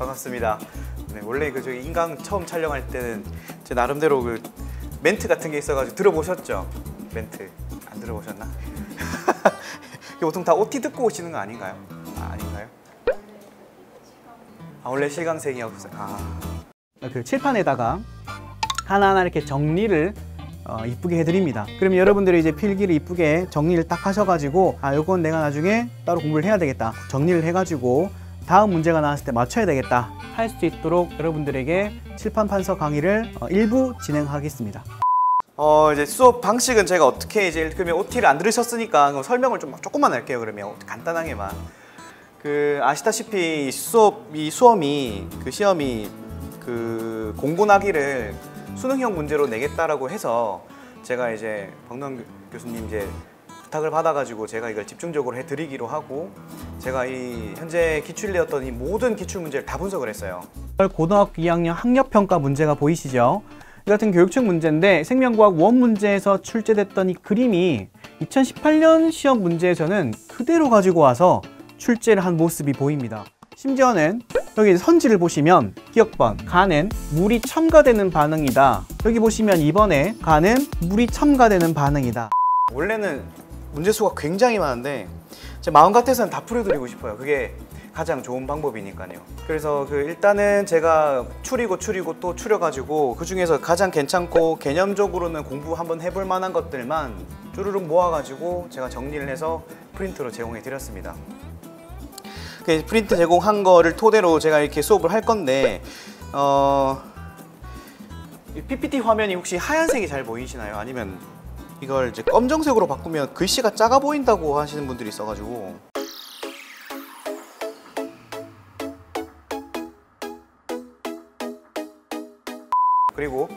반갑습니다. 네, 원래 그 저기 인강 처음 촬영할 때는 제 나름대로 그 멘트 같은 게 있어가지고 들어보셨죠? 멘트 안 들어보셨나? 보통 다 OT 듣고 오시는 거 아닌가요? 아, 아닌가요? 아 원래 실강생이 없어요. 아. 그 칠판에다가 하나하나 이렇게 정리를 어, 이쁘게 해드립니다. 그럼 여러분들이 이제 필기를 이쁘게 정리를 딱 하셔가지고 아 요건 내가 나중에 따로 공부를 해야 되겠다. 정리를 해가지고 다음 문제가 나왔을 때 맞춰야 되겠다 할 수 있도록 여러분들에게 칠판 판서 강의를 어, 일부 진행하겠습니다. 어 이제 수업 방식은 제가 어떻게 이제 그러면 OT를 안 들으셨으니까 설명을 좀 조금만 할게요. 그러면 간단하게만. 그 아시다시피 이 수업 이 수험이 그 시험이 그 공고나기를 수능형 문제로 내겠다라고 해서 제가 이제 박노한 교- 교수님 이제 부탁을 받아가지고 제가 이걸 집중적으로 해드리기로 하고 제가 이 현재 기출 내었던 이 모든 기출 문제를 다 분석을 했어요. 고등학교 2학년 학력평가 문제가 보이시죠? 이 같은 교육청 문제인데 생명과학 원 문제에서 출제됐던 이 그림이 2018년 시험 문제에서는 그대로 가지고 와서 출제를 한 모습이 보입니다. 심지어는 여기 선지를 보시면 기억번 가는 물이 첨가되는 반응이다. 여기 보시면 2번에 가는 물이 첨가되는 반응이다. 원래는 문제 수가 굉장히 많은데 제 마음 같아서는 다 풀어드리고 싶어요. 그게 가장 좋은 방법이니까요. 그래서 그 일단은 제가 추리고 추리고 또 추려가지고 그 중에서 가장 괜찮고 개념적으로는 공부 한번 해볼 만한 것들만 쭈르륵 모아가지고 제가 정리를 해서 프린트로 제공해 드렸습니다. 그 프린트 제공한 거를 토대로 제가 이렇게 수업을 할 건데 어이 PPT 화면이 혹시 하얀색이 잘 보이시나요? 아니면 이걸 이제 검정색으로 바꾸면 글씨가 작아 보인다고 하시는 분들이 있어가지고. 그리고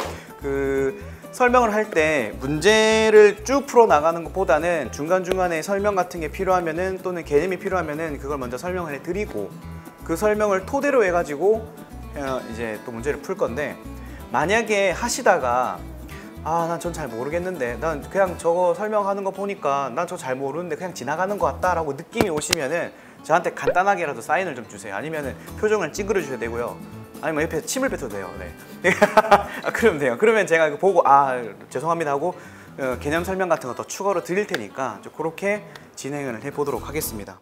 그 설명을 할 때 문제를 쭉 풀어 나가는 것보다는 중간 중간에 설명 같은 게 필요하면은 또는 개념이 필요하면은 그걸 먼저 설명을 해드리고 그 설명을 토대로 해가지고 어, 이제 또 문제를 풀 건데 만약에 하시다가 아 난 전 잘 모르겠는데. 난 그냥 저거 설명하는 거 보니까 난 저 잘 모르는데 그냥 지나가는 것 같다라고 느낌이 오시면은 저한테 간단하게라도 사인을 좀 주세요. 아니면은 표정을 찌그러 주셔야 되고요. 아니면 옆에 침을 뱉어도 돼요. 네. 아, 그러면 돼요. 그러면 제가 이거 보고 아 죄송합니다 하고 어, 개념 설명 같은 거 더 추가로 드릴 테니까 좀 그렇게 진행을 해보도록 하겠습니다